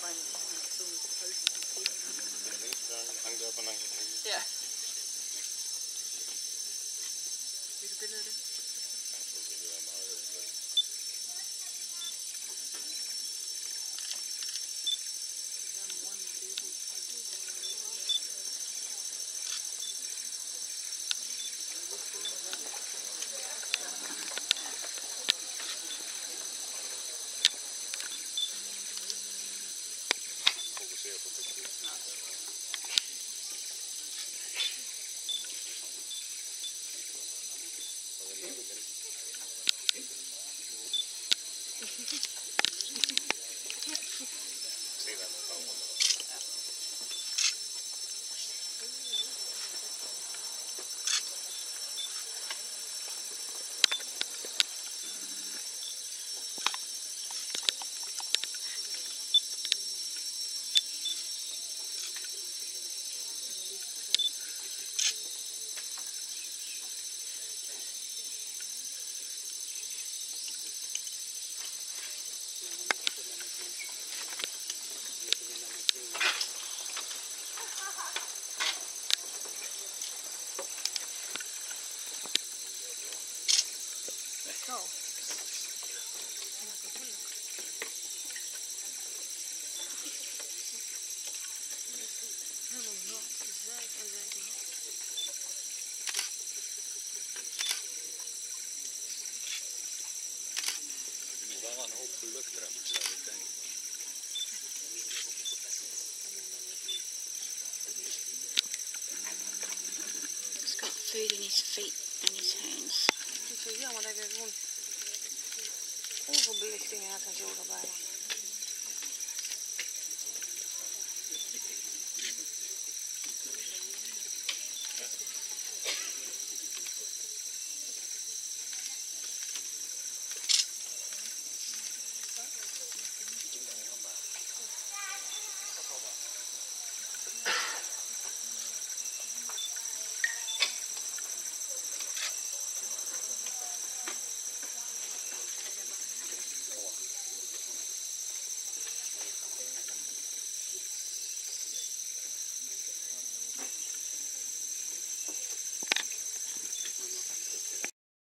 Mein Lieben zum Hölzchen. He's got food in his feet and his zo jammer dat je gewoon hoeveel belichtingen hebt en zo erbij.